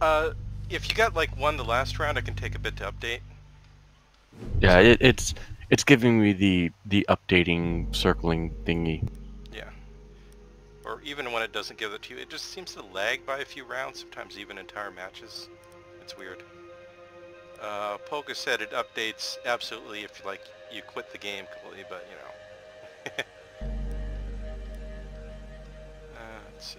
Uh, if you got like one the last round, I can take a bit to update. Yeah, it, it's it's giving me the the updating circling thingy. Yeah. Or even when it doesn't give it to you, it just seems to lag by a few rounds, sometimes even entire matches. It's weird. Uh, Polka said it updates absolutely if you like you quit the game completely, but you know. uh, let's see.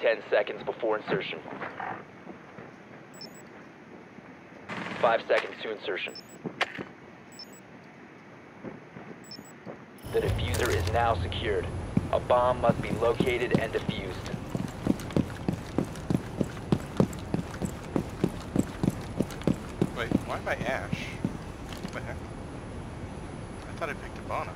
Ten seconds before insertion. Five seconds to insertion. The defuser is now secured. A bomb must be located and defused. Wait, why am I Ash? What the heck? I thought I picked Ivana.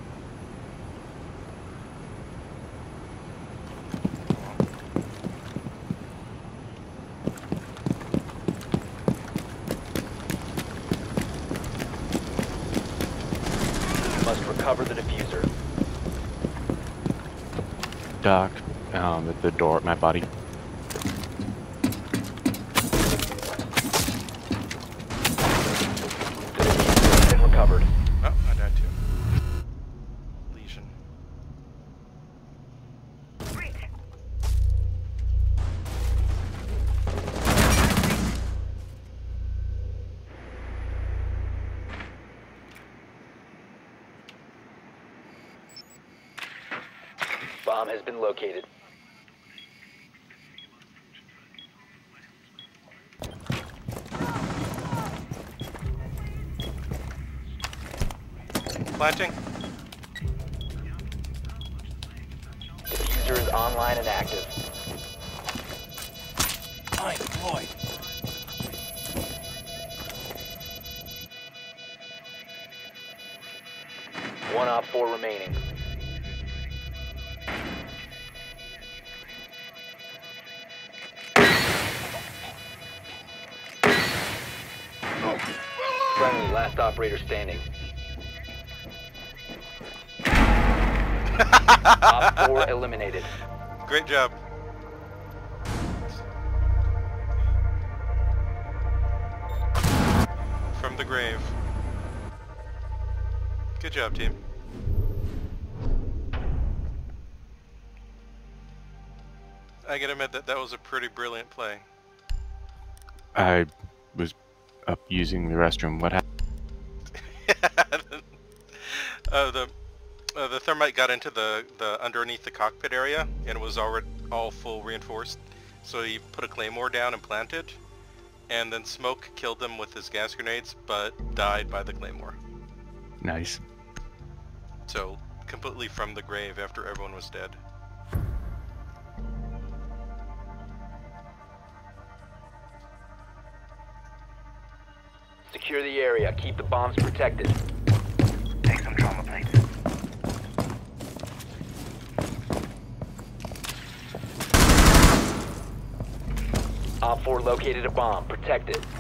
You must recover the defuser. Doc, um, at the door at my body. Bomb has been located. Planting. Diffuser is online and active. One op four remaining. Last operator standing. Op 4 eliminated. Great job. From the grave. Good job, team. I gotta admit that that was a pretty brilliant play. I was up using the restroom. What happened? uh, the uh, the thermite got into the, the underneath the cockpit area and it was already all full reinforced. So he put a claymore down and planted, and then smoke killed them with his gas grenades, but died by the claymore. Nice. So completely from the grave after everyone was dead. Area. Keep the bombs protected. Take some trauma plates. Op 4 located a bomb. Protect it.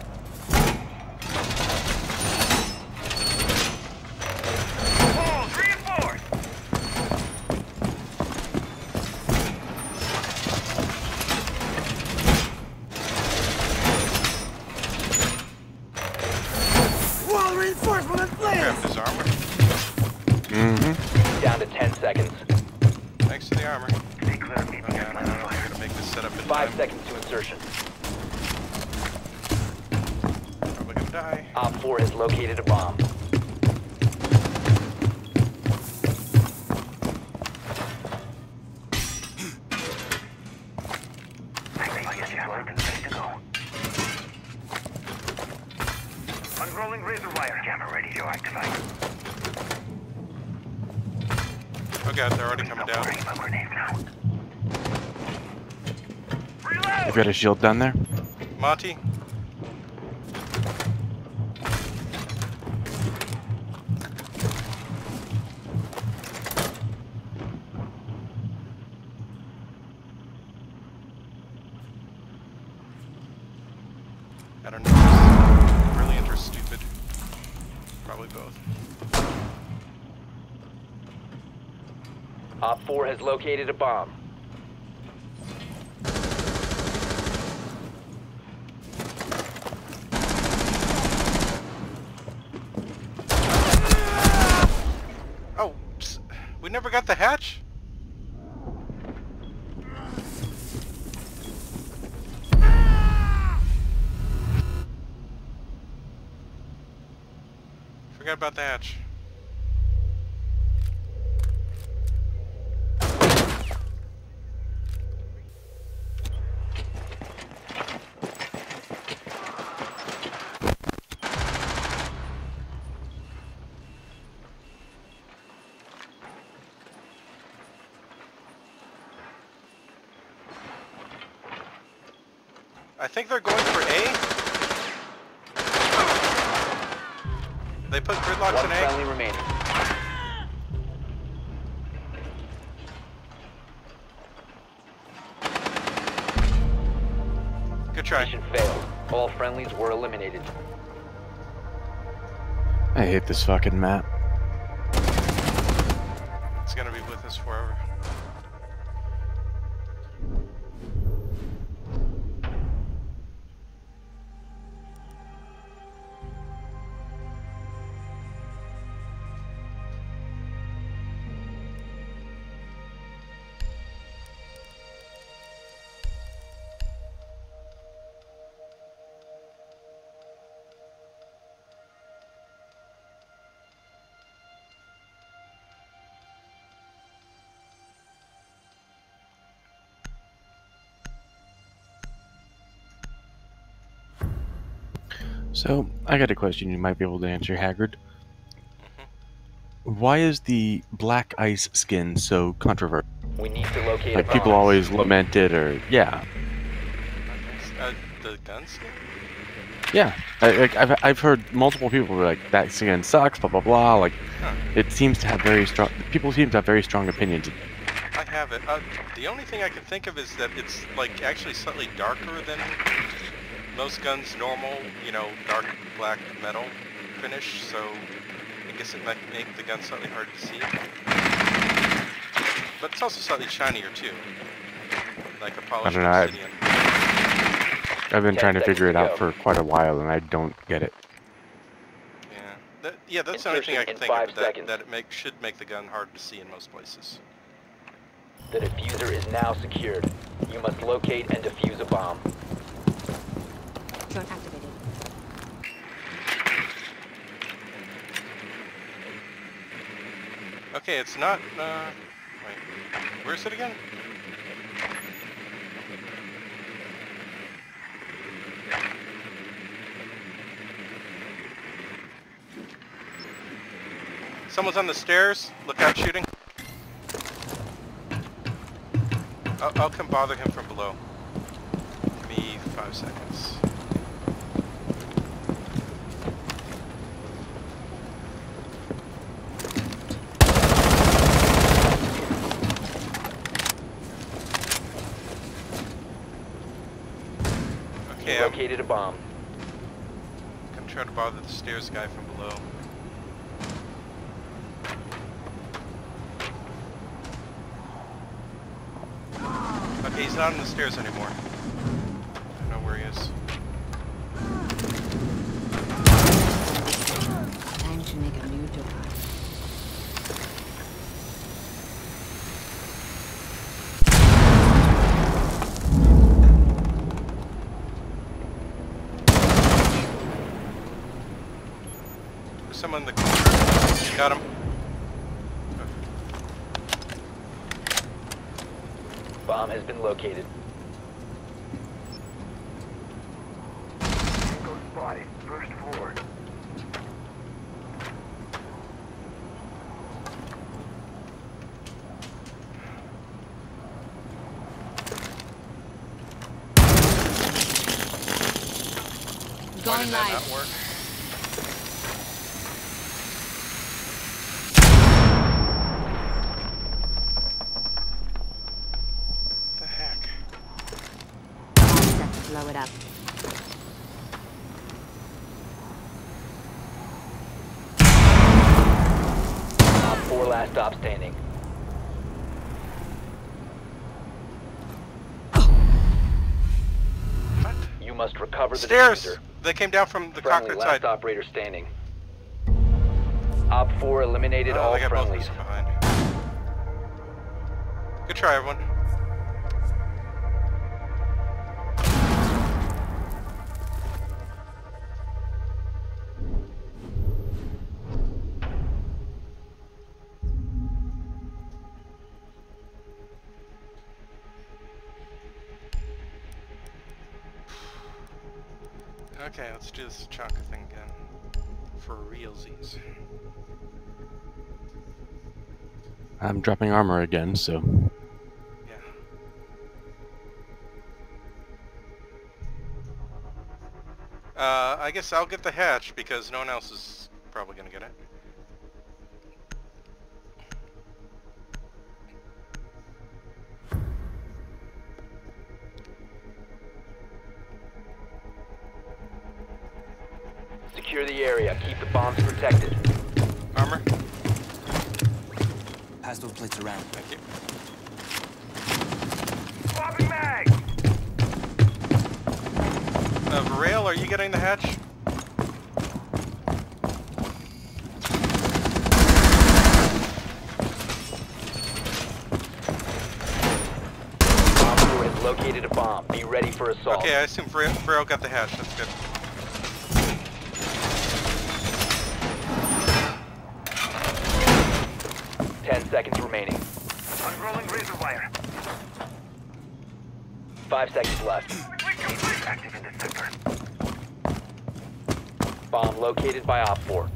Unrolling razor wire camera ready to activate. Oh god, they're already coming down. Worrying about grenades now. I've got a shield down there. Monty? Has located a bomb. Oh, we never got the hatch? Forgot about the hatch. I think they're going for A. They put gridlocks One in A. friendly remaining. Good try. Mission failed. All friendlies were eliminated. I hate this fucking map. So, I got a question you might be able to answer, Haggard. Why is the black ice skin so controversial? We need to locate Like, a people always lament it, or, yeah. Uh, the gun skin? Yeah. I, like, I've, I've heard multiple people be like, that skin sucks, blah, blah, blah. Like, Huh. it seems to have very strong, people seem to have very strong opinions. I have it. Uh, the only thing I can think of is that it's like actually slightly darker than most guns' normal, you know, dark black metal finish. So I guess it might make the gun slightly hard to see. But it's also slightly shinier too, like a polished I don't know, I- obsidian. I've been Ten trying to figure it out go. for quite a while, and I don't get it. Yeah, that, yeah, that's the only thing I can think of that, that it make, should make the gun hard to see in most places. The defuser is now secured. You must locate and defuse a bomb. Drone activated. Okay, it's not, uh, wait, where's it again? Someone's on the stairs. Look out, shooting. I'll, I'll come bother him from below. Give me five seconds. Okay, You I'm located a bomb. gonna try to bother the stairs guy from below. Okay, he's not on the stairs anymore. I don't know where he is. Time to make a new door. Someone in the corner. Got him. Bomb has been located. Tango spotted. First floor. Going did that live. not work? The heck? Set to blow it up. Op 4 last stop standing. What? You must recover the Stairs! defuser. They came down from the Friendly cockpit last side. operator standing. Op 4 eliminated Oh, all they got both of friendlies. us. Good try, everyone. Let's do this Chaka thing again. For realsies. I'm dropping armor again, so Yeah. Uh, I guess I'll get the hatch because no one else is probably gonna get it. Secure the area. Keep the bombs protected. Armor? Pass those plates around. Thank you. Swapping mag! Uh, Verail, are you getting the hatch? Op 4 located a bomb. Be ready for assault. Okay, I assume Verail, Verail got the hatch. That's good. Ten seconds remaining. Unrolling razor wire. Five seconds left. Active in the sector. Bomb located by Op 4.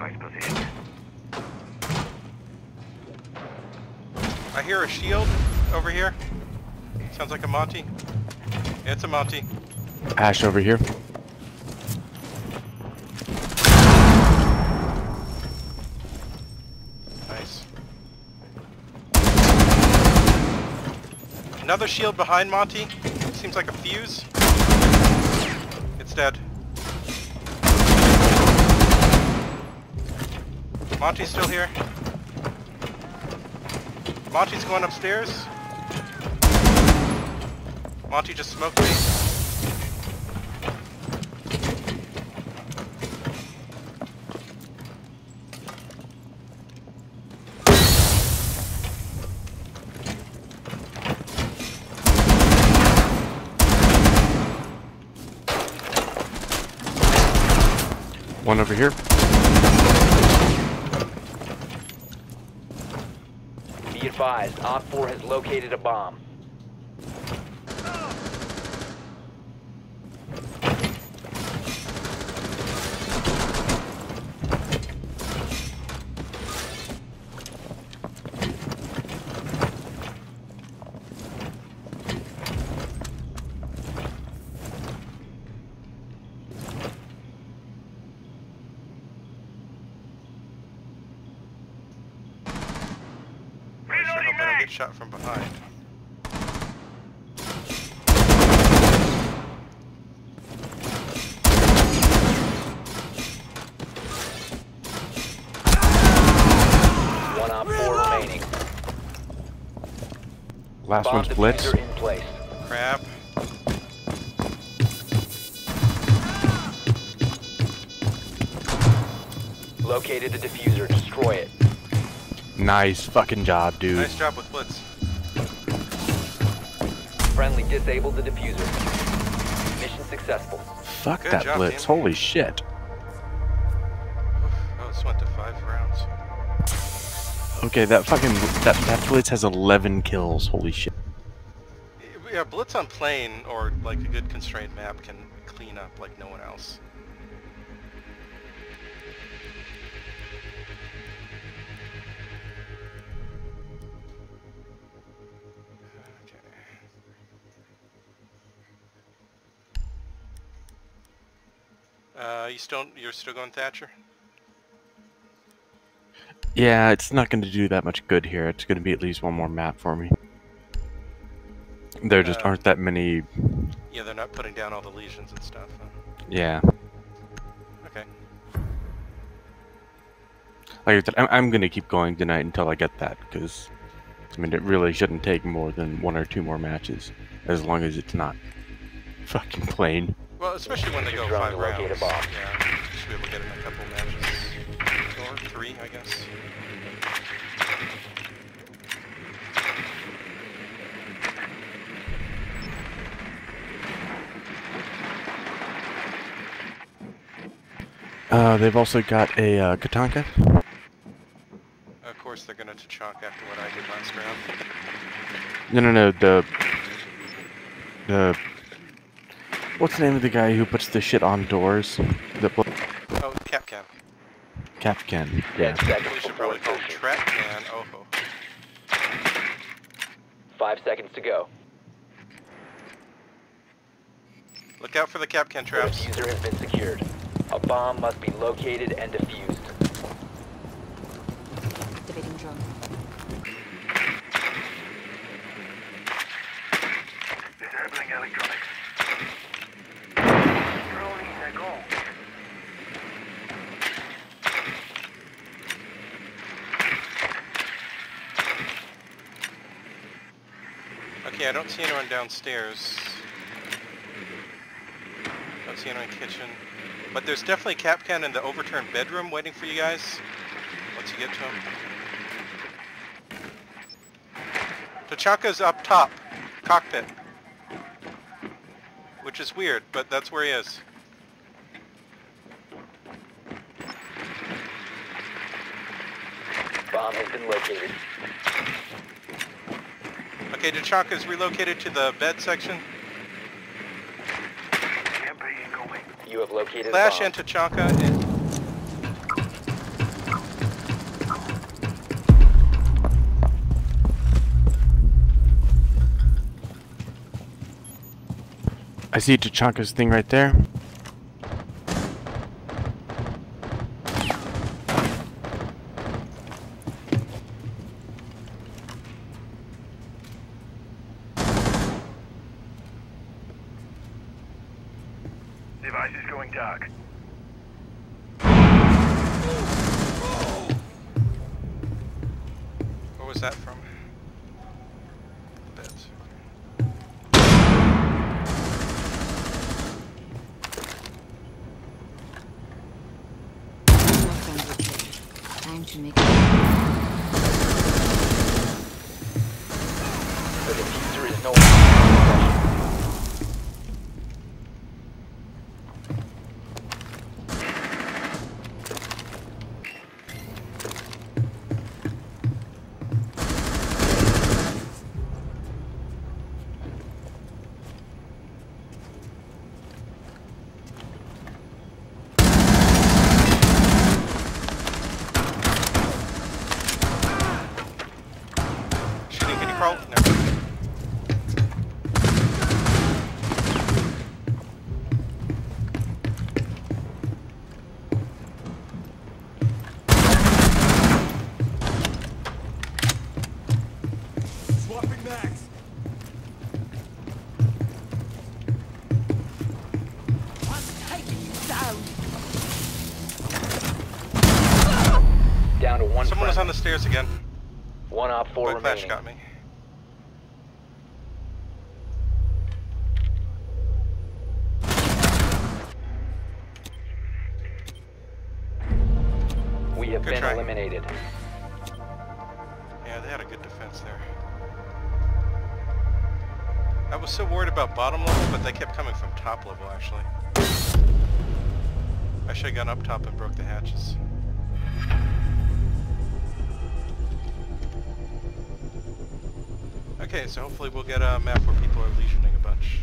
Device position. I hear a shield over here. Sounds like a Monty. It's a Monty. Ash over here. Nice. Another shield behind Monty. Seems like a fuse. It's dead. Monty's still here. Monty's going upstairs. Monty just smoked me. One over here. Be advised, Op 4 has located a bomb. shot from behind. One op four remaining. Last one's blitz. Crap. Located the defuser. Destroy it. Nice fucking job, dude. Nice job with Blitz. Friendly disabled the defuser. Mission successful. Fuck Good that job, blitz. team. Holy shit. Oh, this went to five rounds. Okay, that fucking that that blitz has 11 kills. Holy shit. Yeah, Blitz on plane or like a good constrained map can clean up like no one else. Uh, you still you're still going Thatcher? Yeah, it's not going to do that much good here. It's going to be at least one more map for me. There just Uh, aren't that many. Yeah, they're not putting down all the lesions and stuff. huh? Yeah. Okay. Like I said, I'm, I'm going to keep going tonight until I get that because, I mean, it really shouldn't take more than one or two more matches, as long as it's not fucking plain. Well, especially when they go five rounds. a bomb. Yeah, should be able to get in a couple matches. Or three, I guess. Uh, they've also got a uh, Katanka. Of course, they're gonna Tachanka after what I did last round. No, no, no. The the what's the name of the guy who puts the shit on doors? The Oh, Cap Can. Kapkan. Yeah. Ten seconds We should probably call insertion. Trap Can. Oh. Five seconds to go. Look out for the Kapkan The traps. defuser has been secured. A bomb must be located and defused. Activating drone. Disabling electronics. Okay, I don't see anyone downstairs. Don't see anyone in the kitchen. But there's definitely Kapkan in the overturned bedroom waiting for you guys. Once you get to him. Tachanka's up top. Cockpit. Which is weird, but that's where he is. Bomb has been located. Okay, Tachanka's relocated to the bed section. You have located Flash bomb. and Tachanka. I see Tachanka's thing right there. Where was that from? One op four But Flash got me. We have Good been try. eliminated. Yeah, they had a good defense there. I was so worried about bottom level, but they kept coming from top level, actually. I should have gone up top and broke the hatches. Okay, so hopefully we'll get a map where people are lesioning a bunch.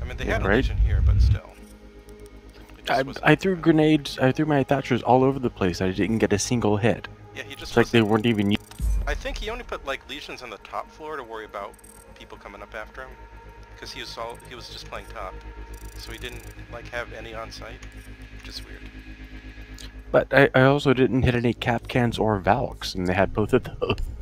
I mean, they had a Right. lesion here, but still. I, I threw grenades, I threw my thatchers all over the place. I didn't get a single hit. Yeah, he just It's like they weren't even. I think he only put like lesions on the top floor to worry about people coming up after him, because he was all he was just playing top, so he didn't like have any on site. which is weird. But I, I also didn't hit any Kapkans or valks, and they had both of those.